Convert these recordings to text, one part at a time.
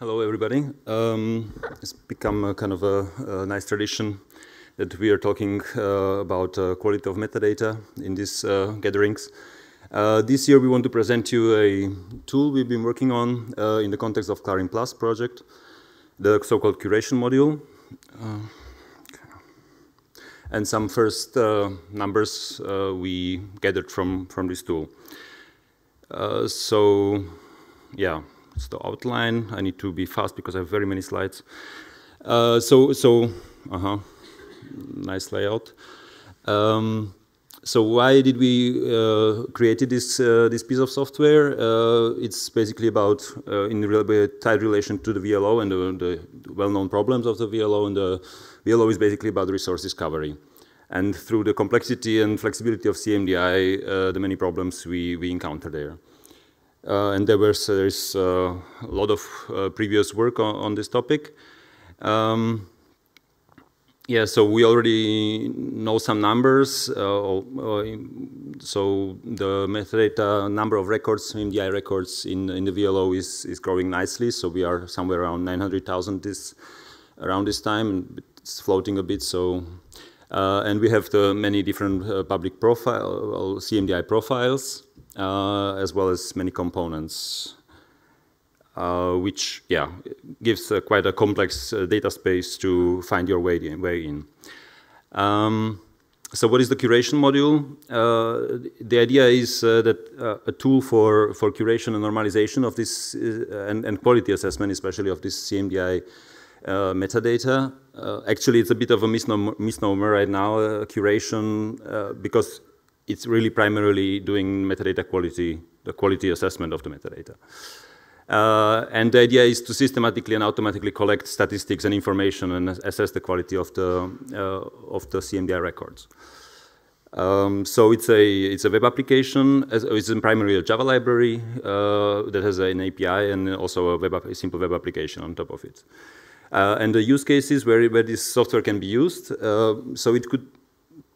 Hello, everybody. Um, it's become a kind of a, a, nice tradition that we are talking uh, about uh, quality of metadata in these uh, gatherings. Uh, this year, we want to present you a tool we've been working on uh, in the context of Clarin Plus project, the so-called curation module. Uh, and some first numbers we gathered from, from this tool. so, yeah, it's the outline. I need to be fast because I have very many slides. Uh, so, so, uh-huh, nice layout. Um, so why did we uh, create this uh, this piece of software? Uh, it's basically about uh, in a tight relation to the VLO and the, the well-known problems of the VLO, and the VLO is basically about resource discovery. And through the complexity and flexibility of CMDI, uh, the many problems we, we encounter there. Uh, and there was there's uh, a lot of uh, previous work on, on this topic. Um, yeah, so we already know some numbers. So the metadata number of records, MDI records in, in the VLO is, is growing nicely. So we are somewhere around 900,000 this around this time, and it's floating a bit. So, and we have the many different uh, public profile, CMDI profiles. Uh, as well as many components, uh, which yeah gives uh, quite a complex data space to find your way in. Way in. Um, so what is the curation module? Uh, the idea is uh, that uh, a tool for, for curation and normalization of this and, and, quality assessment, especially of this CMDI metadata. actually, it's a bit of a misnomer, misnomer right now, curation, because it's really primarily doing metadata quality, the quality assessment of the metadata. Uh, and the idea is to systematically and automatically collect statistics and information and assess the quality of the uh, of the CMDI records. Um, so it's a it's a web application. It's primarily a Java library uh, that has an API and also a, web a simple web application on top of it. Uh, and the use cases where where this software can be used. Uh, so it could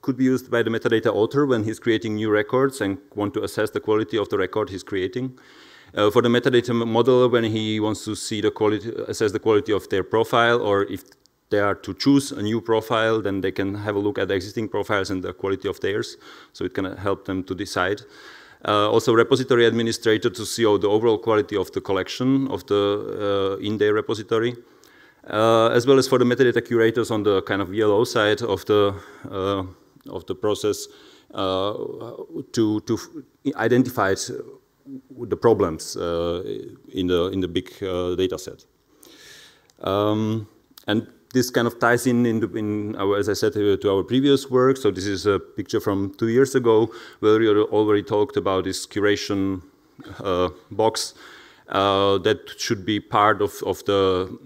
could be used by the metadata author when he's creating new records and want to assess the quality of the record he's creating. Uh, for the metadata model, when he wants to see the quality, assess the quality of their profile, or if they are to choose a new profile, then they can have a look at the existing profiles and the quality of theirs. So it can help them to decide. Uh, also, repository administrator to see the overall quality of the collection of the uh, in their repository. Uh, as well as for the metadata curators on the kind of VLO side of the uh, of the process uh, to, to identify the problems uh, in, the, in the big uh, data set. Um, and this kind of ties in, in, in our, as I said, to our previous work. So this is a picture from two years ago where we already talked about this curation uh, box uh, that should be part of, of, the,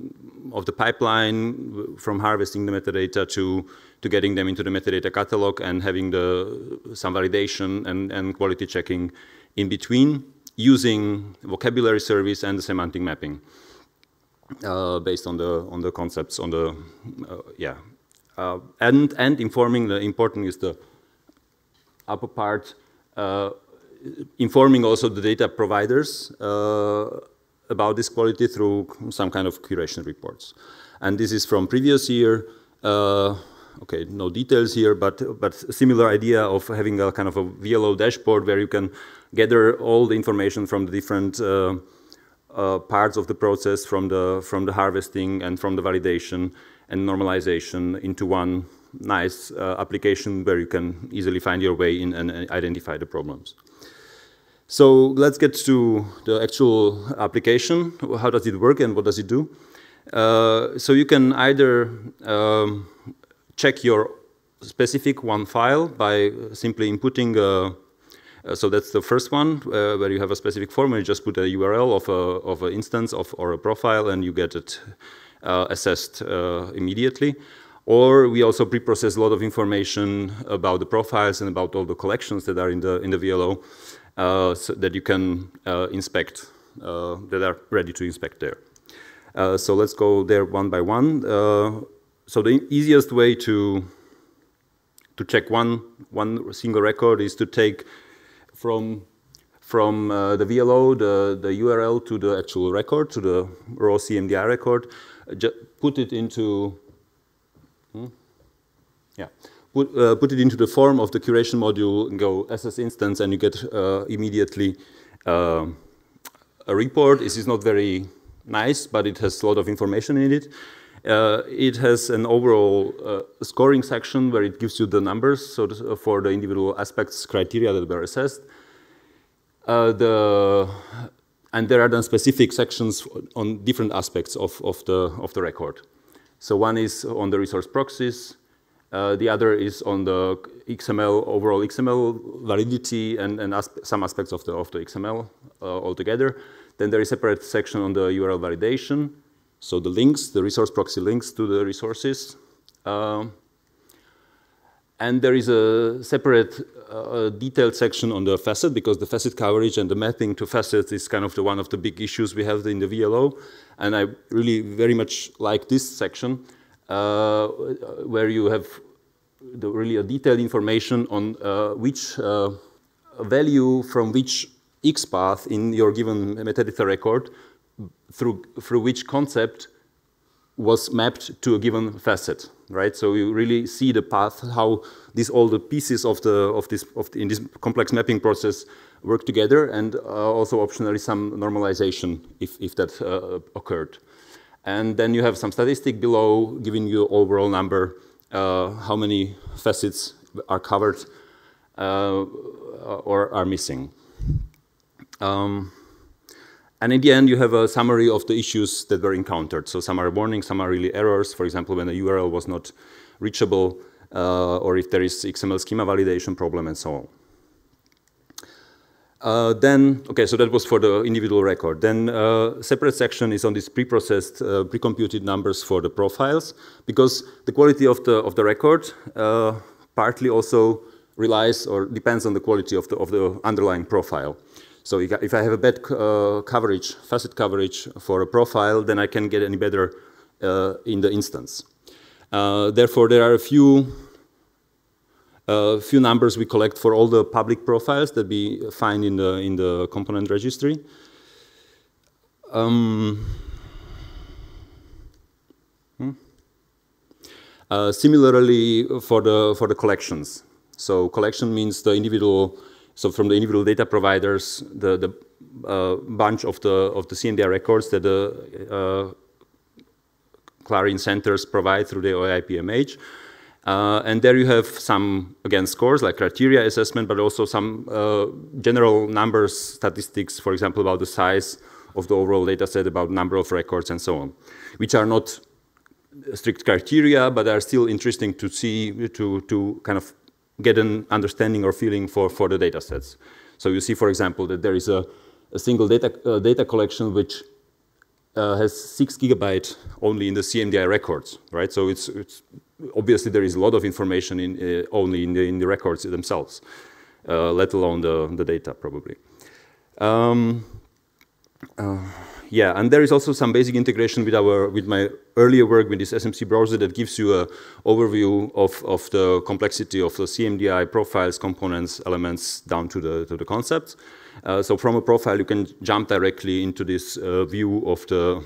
of the pipeline from harvesting the metadata to to getting them into the metadata catalog and having the, some validation and, and quality checking in between using vocabulary service and the semantic mapping uh, based on the, on the concepts on the, uh, yeah. Uh, and, and informing, the important is the upper part, uh, informing also the data providers uh, about this quality through some kind of curation reports. And this is from previous year. Uh, okay, no details here, but, but similar idea of having a kind of a VLO dashboard where you can gather all the information from the different uh, uh, parts of the process, from the, from the harvesting and from the validation and normalization into one nice uh, application where you can easily find your way in and identify the problems. So let's get to the actual application. How does it work and what does it do? Uh, so you can either um, check your specific one file by simply inputting a, uh, so that's the first one uh, where you have a specific form and you just put a URL of, a, of an instance of, or a profile and you get it uh, assessed uh, immediately. Or we also pre-process a lot of information about the profiles and about all the collections that are in the, in the VLO uh, so that you can uh, inspect, that are ready to inspect there. so let's go there one by one so the easiest way to to check one one single record is to take from from uh, the VLO, the, the URL to the actual record, to the raw CMDI record, uh, put it into, hmm? yeah, put, uh, put it into the form of the curation module, and go SS instance, and you get uh, immediately uh, a report. This is not very nice, but it has a lot of information in it. Uh, it has an overall uh, scoring section where it gives you the numbers so uh, for the individual aspects criteria that were assessed. The, and there are then specific sections on different aspects of, of, the, of the record. So one is on the resource proxies, uh, the other is on the XML, overall XML validity and, and aspe some aspects of the, of the XML uh, altogether. Then there is a separate section on the URL validation. So the links, the resource proxy links to the resources. Um, and there is a separate uh, detailed section on the facet because the facet coverage and the mapping to facets is kind of the one of the big issues we have in the VLO. And I really very much like this section uh, where you have the, really a detailed information on uh, which uh, value from which X path in your given metadata record through, through which concept was mapped to a given facet, right? So you really see the path, how these all the pieces of the of this of the, in this complex mapping process work together, and uh, also optionally some normalization if if that uh, occurred. And then you have some statistic below giving you overall number, uh, how many facets are covered uh, or are missing. Um, and in the end, you have a summary of the issues that were encountered. So some are warnings, some are really errors. For example, when a URL was not reachable, uh, or if there is XML schema validation problem, and so on. Uh, then, okay, so that was for the individual record. Then uh, separate section is on these pre-processed, uh, pre-computed numbers for the profiles, because the quality of the, of the record uh, partly also relies or depends on the quality of the, of the underlying profile. So if I have a bad uh, coverage, facet coverage for a profile, then I can get any better uh, in the instance. Therefore, there are a few uh, few numbers we collect for all the public profiles that we find in the in the component registry. Um, hmm? uh, similarly, for the for the collections. So collection means the individual so from the individual data providers, the, the uh, bunch of the, of the CMDI records that the uh, CLARIN centers provide through the OAI-PMH. Uh, and there you have some, again, scores like criteria assessment, but also some uh, general numbers, statistics, for example, about the size of the overall data set, about number of records, and so on, which are not strict criteria, but are still interesting to see, to, to kind of get an understanding or feeling for, for the data sets. So you see, for example, that there is a, a single data, uh, data collection which uh, has six gigabyte only in the CMDI records, right? So it's, it's obviously there is a lot of information in, uh, only in the, in the records themselves, uh, let alone the, the data probably. Um, uh, yeah, and there is also some basic integration with our with my earlier work with this SMC browser that gives you an overview of, of the complexity of the CMDI profiles, components, elements down to the to the concepts. Uh, so from a profile, you can jump directly into this uh, view of the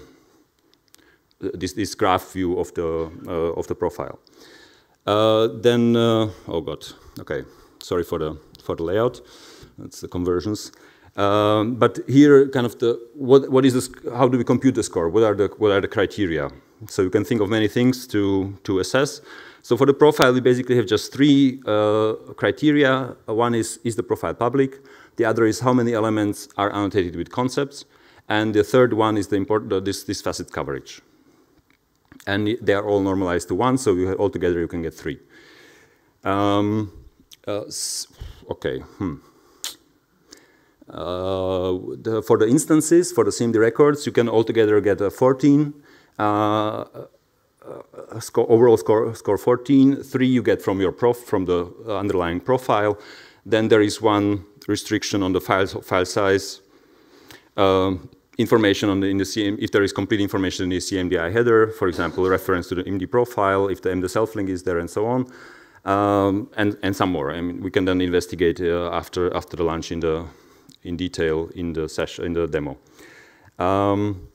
this this graph view of the uh, of the profile. Uh, then uh, oh god, okay, sorry for the for the layout. That's the conversions. Um, but here, kind of the what what is this? How do we compute the score? What are the what are the criteria? So you can think of many things to to assess. So for the profile, we basically have just three uh, criteria. One is is the profile public. The other is how many elements are annotated with concepts, and the third one is the important this this facet coverage. And they are all normalized to one, so you altogether you can get three. Um, uh, okay. Hmm. Uh, the, for the instances, for the CMD records, you can altogether get a 14, uh, a score, overall score, score 14, three you get from your prof, from the underlying profile. Then there is one restriction on the file, file size. Um, information on the, in the CM, if there is complete information in the CMDI header, for example, reference to the MD profile, if the MD self-link is there, and so on, um, and, and some more. I mean, we can then investigate uh, after, after the launch in the in detail in the session in the demo. Um,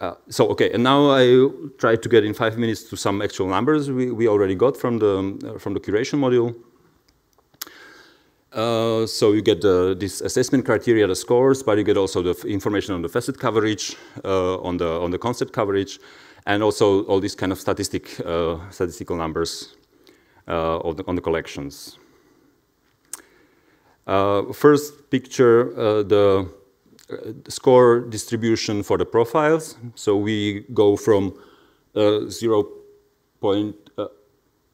uh, so okay, and now I try to get in five minutes to some actual numbers we, we already got from the from the curation module. Uh, so you get uh, this assessment criteria, the scores, but you get also the information on the facet coverage, uh, on the on the concept coverage, and also all these kind of statistic uh, statistical numbers on the, on, the, collections. first picture, the uh, score distribution for the profiles. So we go from uh, 0.7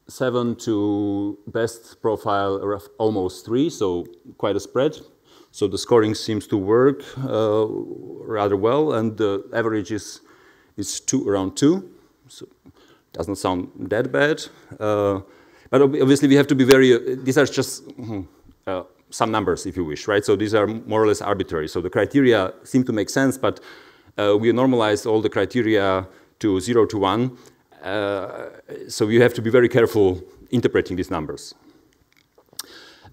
uh, to best profile of almost 3, so quite a spread. So the scoring seems to work uh, rather well, and the average is, is two, around 2. So doesn't sound that bad. Uh, but obviously we have to be very, uh, these are just hmm, some numbers, if you wish, right? So these are more or less arbitrary. So the criteria seem to make sense, but uh, we normalize all the criteria to 0 to 1. Uh, so you have to be very careful interpreting these numbers.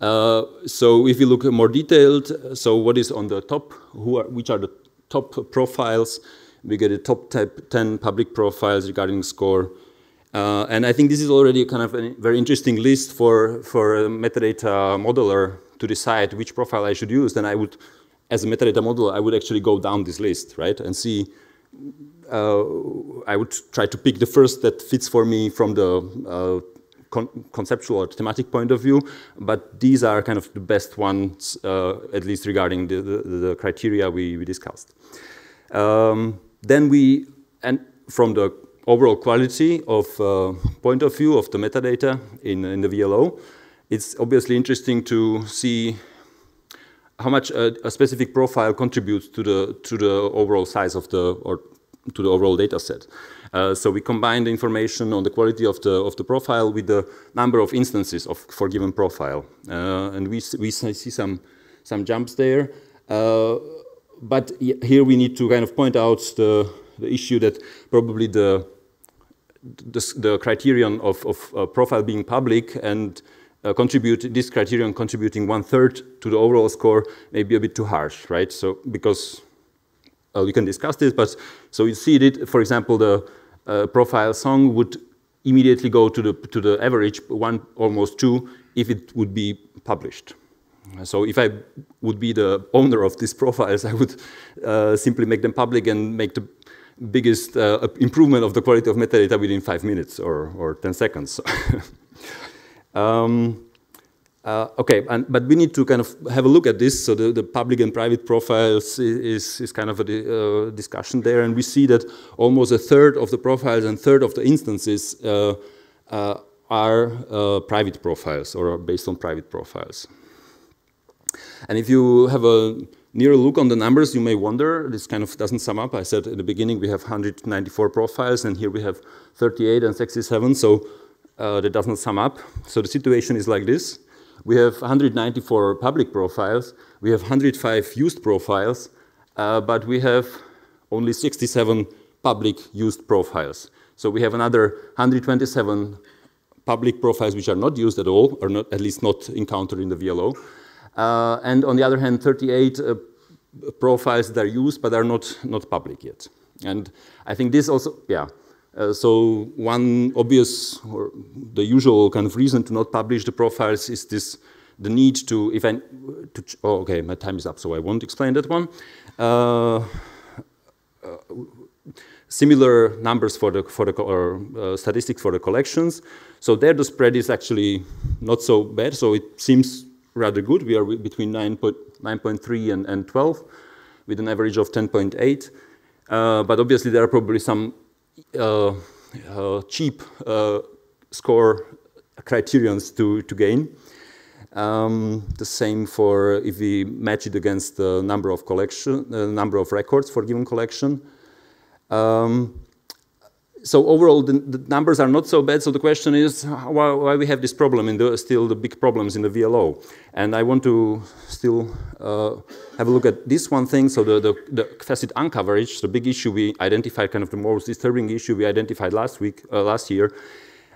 Uh, so if you look more detailed, so what is on the top, who are, which are the top profiles? We get a top 10 public profiles regarding score. Uh, and I think this is already kind of a very interesting list for, for a metadata modeler to decide which profile I should use, then I would, as a metadata modeler, I would actually go down this list, right, and see. Uh, I would try to pick the first that fits for me from the uh, con conceptual or thematic point of view, but these are kind of the best ones, uh, at least regarding the, the, the criteria we, we discussed. Um, then we, and from the overall quality of uh, point of view of the metadata in, in the VLO, it's obviously interesting to see how much a, a, specific profile contributes to the to the overall size of the or to the overall data set. Uh, so we combine the information on the quality of the of the profile with the number of instances of for given profile, uh, and we we see some some jumps there. Uh, but here we need to kind of point out the the issue that probably the the, the criterion of, of uh, profile being public and uh, contribute this criterion contributing one third to the overall score may be a bit too harsh, right? So because uh, we can discuss this, but so you see it. For example, the uh, profile song would immediately go to the to the average one almost two if it would be published. So if I would be the owner of these profiles, I would uh, simply make them public and make the biggest uh, improvement of the quality of metadata within five minutes or, or 10 seconds. Um, uh, okay, and, but we need to kind of have a look at this. So the, the public and private profiles is, is kind of a uh, discussion there, and we see that almost a third of the profiles and third of the instances uh, uh are uh, private profiles or are based on private profiles. And if you have a nearer look on the numbers, you may wonder, this kind of doesn't sum up. I said at the beginning we have 194 profiles, and here we have 38 and 67, so uh, that does not sum up. So the situation is like this. We have 194 public profiles, we have 105 used profiles, uh, but we have only 67 public used profiles. So we have another 127 public profiles which are not used at all, or not, at least not encountered in the VLO. Uh, and on the other hand, 38 uh, profiles that are used but are not, not public yet. And I think this also, yeah, uh, so one obvious or the usual kind of reason to not publish the profiles is this the need to if I to oh okay my time is up so I won't explain that one. Uh, uh, similar numbers for the for the or uh, statistics for the collections. So there the spread is actually not so bad. So it seems rather good. We are between 9.3 and, and 12 with an average of 10.8. Uh, but obviously there are probably some cheap uh, score criterions to, to gain. Um, the same for if we match it against the number of collection, uh, number of records for given collection. Um, so overall, the, the, numbers are not so bad. So the question is why, why, we have this problem in the still the big problems in the VLO. And I want to still uh, have a look at this one thing. So the, the, the facet uncoverage, the big issue we identified, kind of the most disturbing issue we identified last week, uh, last year,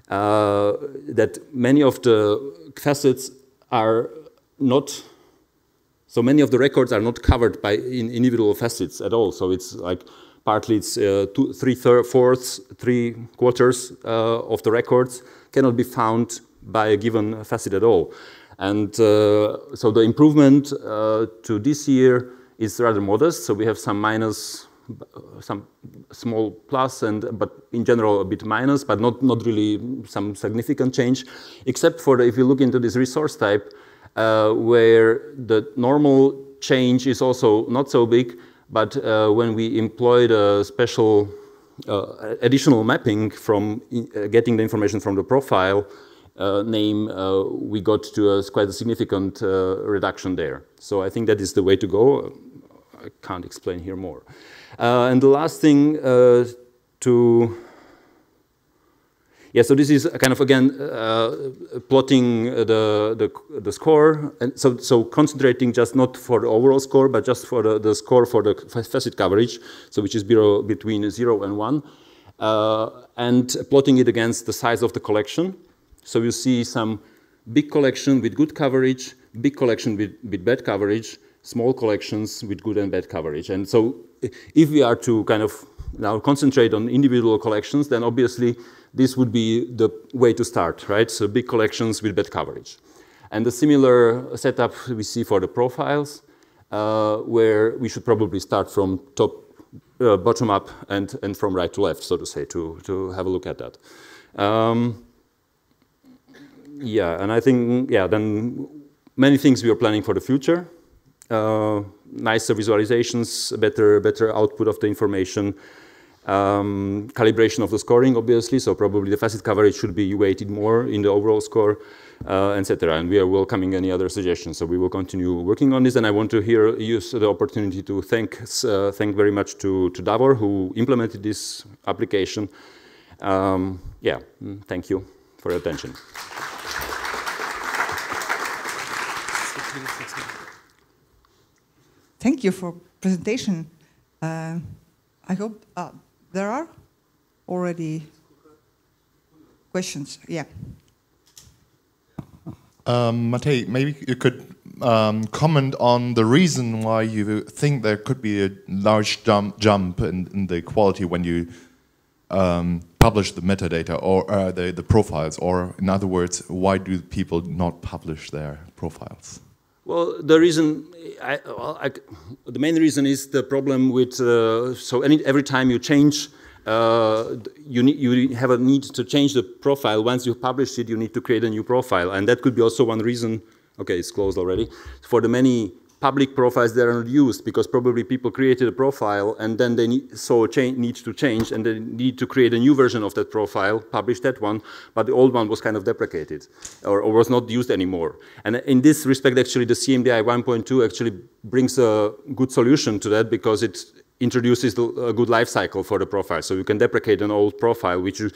uh, that many of the facets are not So many of the records are not covered by in individual facets at all. So it's like partly it's uh, two, three fourths, three quarters uh, of the records cannot be found by a given facet at all. And uh, so the improvement uh, to this year is rather modest. So we have some minus, some small plus, and but in general a bit minus, but not not really some significant change, except for the, if you look into this resource type, uh, where the normal change is also not so big, but uh, when we employed a special uh, additional mapping from uh, getting the information from the profile name, we got to a, quite a significant reduction there. So I think that is the way to go. I can't explain here more. and the last thing to yeah, so this is kind of again uh, plotting the, the, the score, and so so concentrating just not for the overall score, but just for the, the score for the facet coverage, so which is between zero and one, uh, and plotting it against the size of the collection. So you see some big collection with good coverage, big collection with, with bad coverage, small collections with good and bad coverage, and so if we are to kind of now concentrate on individual collections, then obviously this would be the way to start, right? So big collections with bad coverage. And the similar setup we see for the profiles, uh, where we should probably start from top, uh, bottom up and, and from right to left, so to say, to, to have a look at that. Um, yeah, and I think, yeah, then many things we are planning for the future. Uh, nicer visualizations, better, better output of the information, um, calibration of the scoring, obviously, so probably the facet coverage should be weighted more in the overall score, uh, etc. And we are welcoming any other suggestions, so we will continue working on this. And I want to here use the opportunity to thank uh, thank very much to, to Davor, who implemented this application. Um, yeah, mm, thank you for your attention. Thank you for presentation. Uh, I hope uh, there are already questions. Yeah. Um, Matej, maybe you could um, comment on the reason why you think there could be a large jump, jump in, in the quality when you um, publish the metadata or uh, the, the profiles, or in other words, why do people not publish their profiles? Well, the reason, I, well, I, the main reason is the problem with, uh, so any, every time you change, uh, you, need, you have a need to change the profile. Once you publish it, you need to create a new profile. And that could be also one reason, okay, it's closed already, for the many public profiles that are not used because probably people created a profile and then they need, saw a change, need to change and they need to create a new version of that profile, publish that one, but the old one was kind of deprecated or, or was not used anymore. And in this respect, actually, the CMDI 1.2 actually brings a good solution to that because it introduces a good life cycle for the profile. So you can deprecate an old profile, which you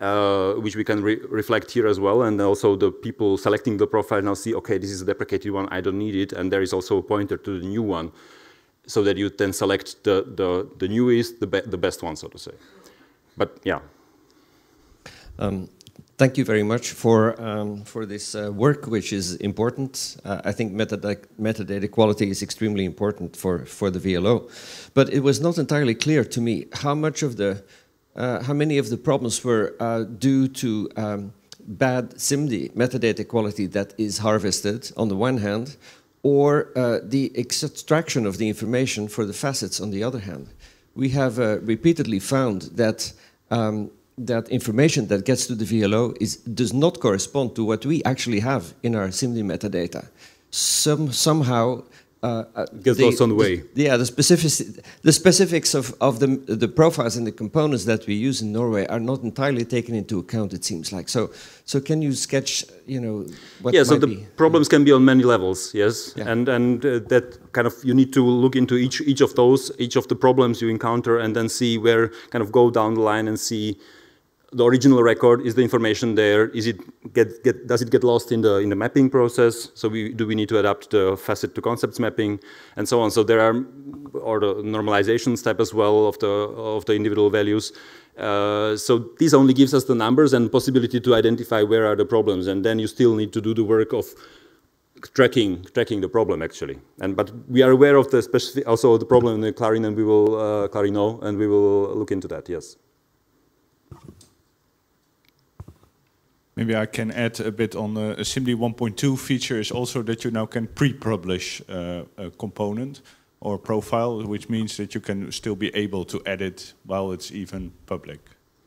uh, which we can re reflect here as well. And also the people selecting the profile now see, okay, this is a deprecated one, I don't need it. And there is also a pointer to the new one so that you then select the, the, the newest, the, be the best one, so to say. But yeah. Um, thank you very much for, um, for this uh, work, which is important. Uh, I think metadata, metadata quality is extremely important for, for the VLO. But it was not entirely clear to me how much of the how many of the problems were uh, due to um, bad CMDI metadata quality that is harvested on the one hand, or uh, the extraction of the information for the facets on the other hand. We have uh, repeatedly found that um, that information that gets to the VLO is, does not correspond to what we actually have in our CMDI metadata. Some, somehow uh, uh, gets the, lost on the way. The, yeah, the specifics, the specifics of, of the, the profiles and the components that we use in Norway are not entirely taken into account. It seems like so. So can you sketch, you know, what? Yeah, so the be? problems can be on many levels. Yes, yeah. and and uh, that kind of you need to look into each each of those, each of the problems you encounter, and then see where kind of go down the line and see the original record is the information there is it get, get does it get lost in the in the mapping process so we do we need to adapt the facet to concepts mapping and so on so there are or the normalization step as well of the of the individual values uh, so this only gives us the numbers and possibility to identify where are the problems and then you still need to do the work of tracking tracking the problem actually. And but we are aware of the specific also the problem in the Clarin, and we will uh, Clarino, and we will look into that. Yes. Maybe I can add a bit on the CMDI 1.2 feature is also that you now can pre-publish uh, a component or profile, which means that you can still be able to edit while it's even public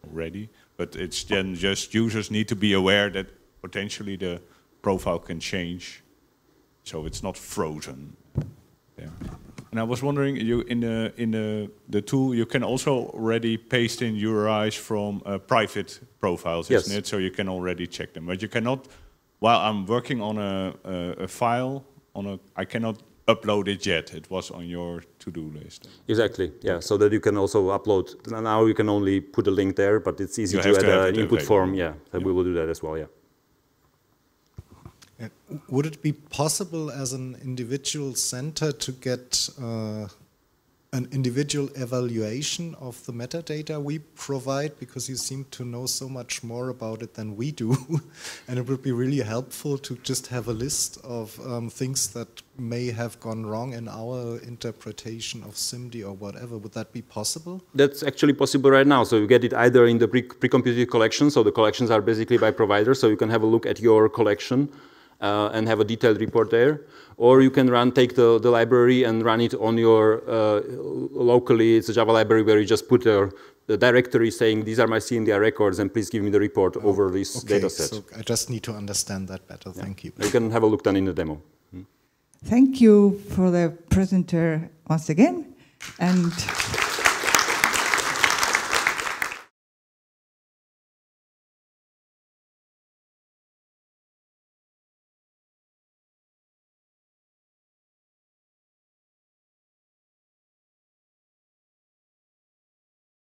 already. But it's then just users need to be aware that potentially the profile can change, so it's not frozen. Yeah. And I was wondering, you in the in the the tool, you can also already paste in URIs from uh, private profiles, yes. isn't it? So you can already check them, but you cannot. While I'm working on a, a, a file on a, I cannot upload it yet. It was on your to-do list. Exactly. Yeah. So that you can also upload. Now you can only put a link there, but it's easy You to add an input available. form. Yeah. Yeah. We will do that as well. Yeah. Would it be possible as an individual center to get uh, an individual evaluation of the metadata we provide? Because you seem to know so much more about it than we do. and it would be really helpful to just have a list of um, things that may have gone wrong in our interpretation of CMDI or whatever. Would that be possible? That's actually possible right now. So you get it either in the pre- pre-computed collection. So the collections are basically by provider. So you can have a look at your collection uh, and have a detailed report there. Or you can run, take the, the library and run it on your uh, locally. It's a Java library where you just put a, the directory saying these are my CMDI records and please give me the report over this Okay, data set. so I just need to understand that better. Thank you. You can have a look done in the demo. Thank you for the presenter once again. And